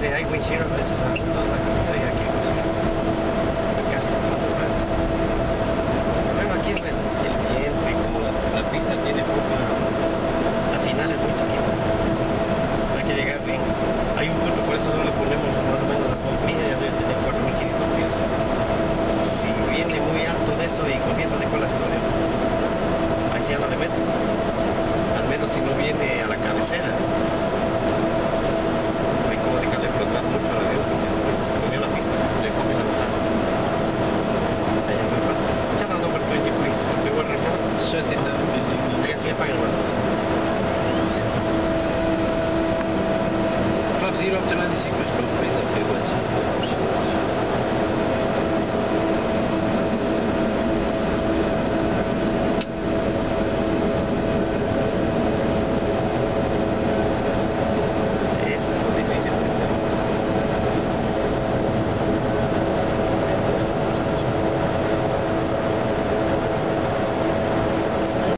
the language here.